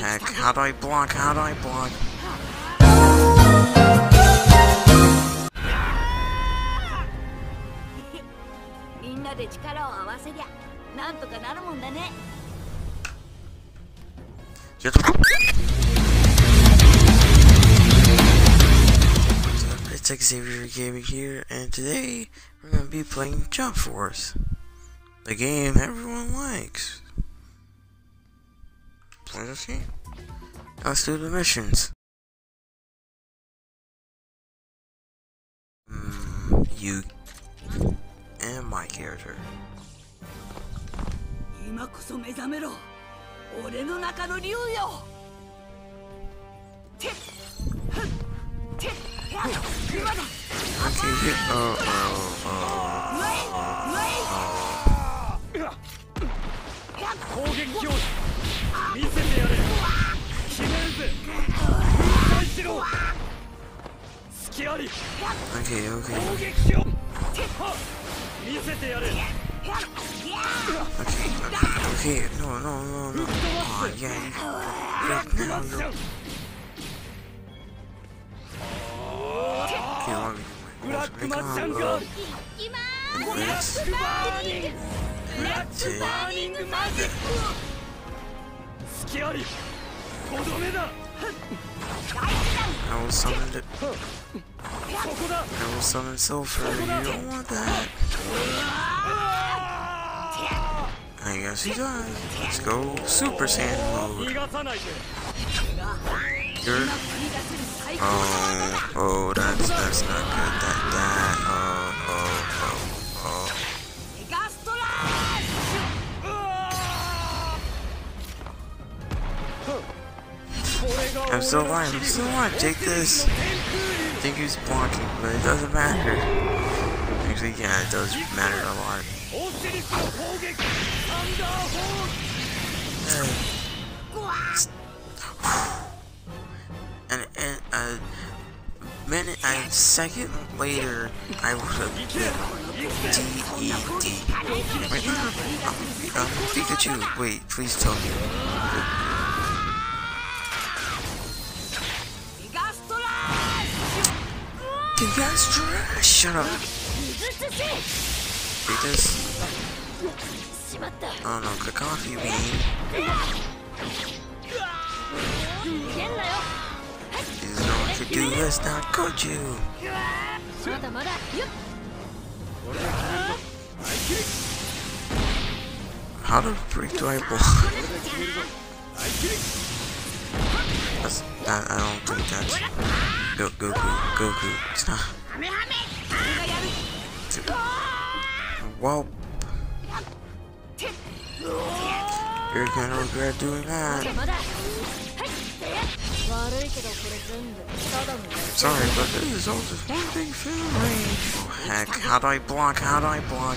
heck? How do I block? How do I block? Just? It's Xavier Gaming here, and today we're gonna be playing Jump Force, the game everyone likes. Play this game. Let's do the missions. Mm, you and my character. 今こそ目覚めろ俺の中の竜よてっふってっやっ今だ Okay, here. Oh, oh, うまいうまいやっ攻撃表示見せ しろ隙あり oh. Okay, okay, 攻撃表は見せてやれ okay, okay, okay. No, no, no, no. Oh, yeah, you. Wait, now, no. Okay, let me. ブラックマッチャン Make ガー a ル combo. ブラッ This. クバーニングブラックバーニングマジック隙ありとどめだ I will summon it. I will summon Silver. You don't want that. I guess he died. Let's go Super Saiyan mode. You're... Oh, oh, that's that's not good. That that. I'm still alive, I'm still alive, take this. I think he's blocking, but it doesn't matter. Actually, yeah, it does matter a lot. And, and a minute and second later, I was have um, um, Pikachu, wait, please tell me. You! Shut up. Beat this. Oh no, click off, you mean. There's no one could do this now, could you? How the freak do I block? That's, that, I don't think that's... Go, Goku, Goku, stop. Whoa. You're gonna regret doing that. Sorry, but this is all just one big film. Oh, heck, how do I block? How do I block?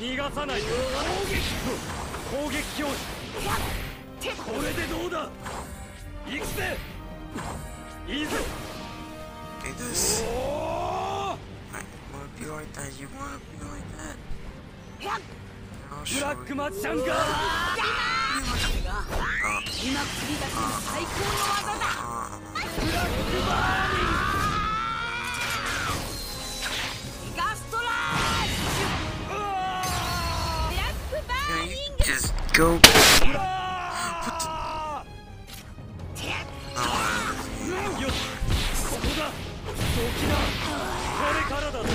逃がさない攻撃攻撃教これでどうだ行くぜいいぞゲブラックマジシャンガ今繰り出す最高の技だブラックバーニン go. あ Uh, ーよしここだ動きだこれからだぜ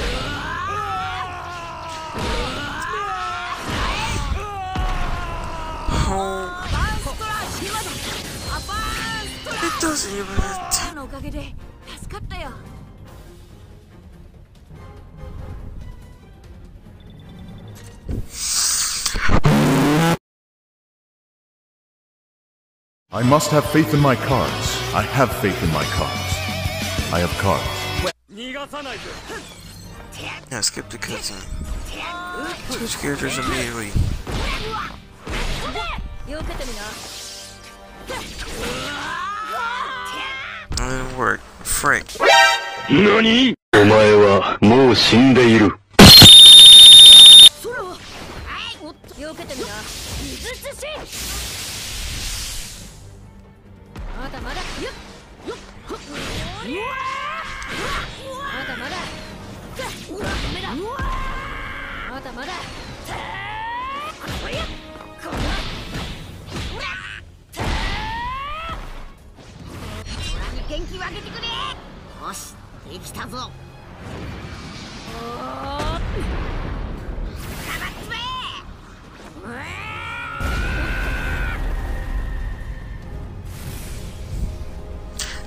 oh, アパーンストラッシュ今だアパーンストラッシ it doesn't even have I must have faith in my cards. I have faith in my cards. I have cards. 逃がさないぜ Yeah, skip the cutscene. Switch characters immediately. よけてみな That didn't work. Frick. 何お前はもう死んでいる。空をはいおっとよけてみな水寿司 まだまだ。よっ。よっほっまだまだ。ダメだまだまだこりゃこらほら元気をあげてくれ。よしできたぞ。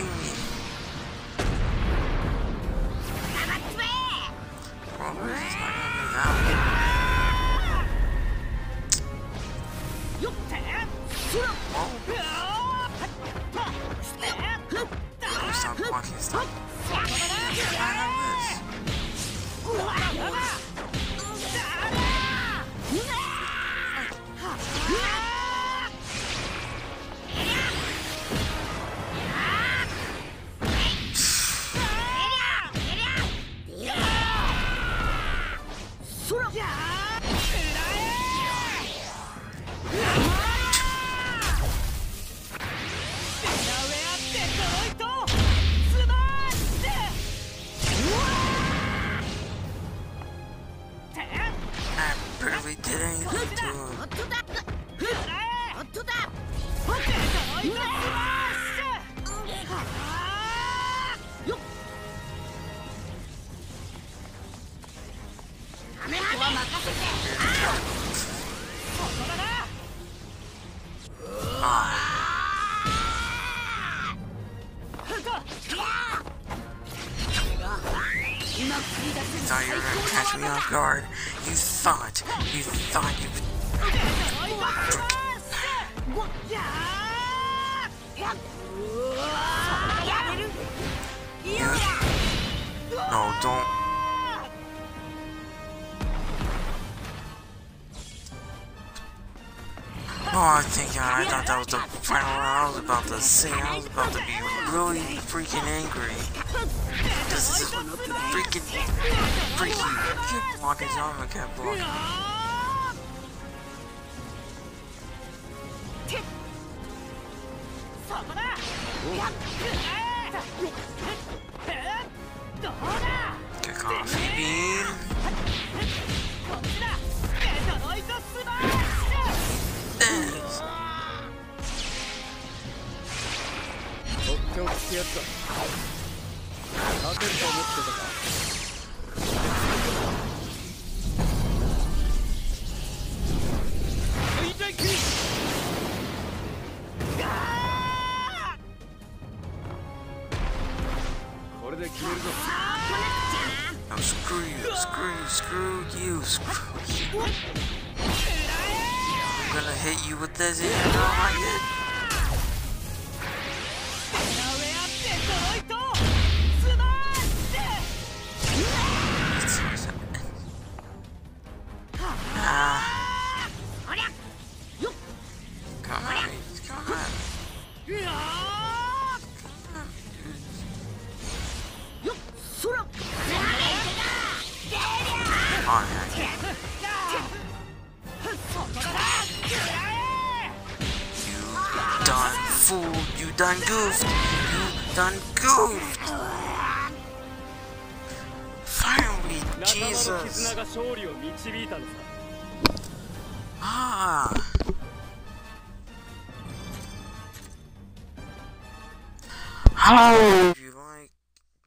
gotta be kidding me. 黙 thought you were gonna catch me off guard. You thought. You thought you. No, don't. Oh, I think uh, I thought that was the final round. I was about to say, I was about to be really freaking angry. This is freaking freaky. Kept blocking his arm, I kept blocking. Get っておきってやつだ勝てると思ってたかはいじゃいけ これで決めるぞ No, screw you, screw you, screw you, screw you. I'm gonna hit you with this and you don't like done goofed. You done goofed. Finally, Jesus. Ah. How? If you like,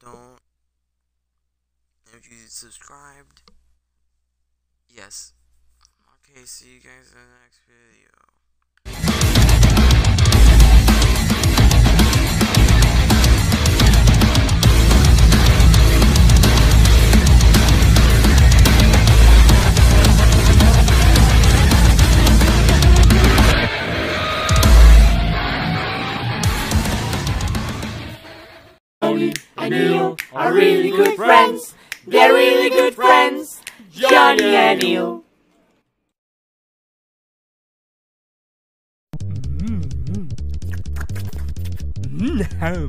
don't. If you subscribed, yes. Okay, see you guys in the next video. And Neil are really good friends. They're really good friends. Johnny and Neil. Mm-hmm. Mm-hmm. Mm-hmm. Oh,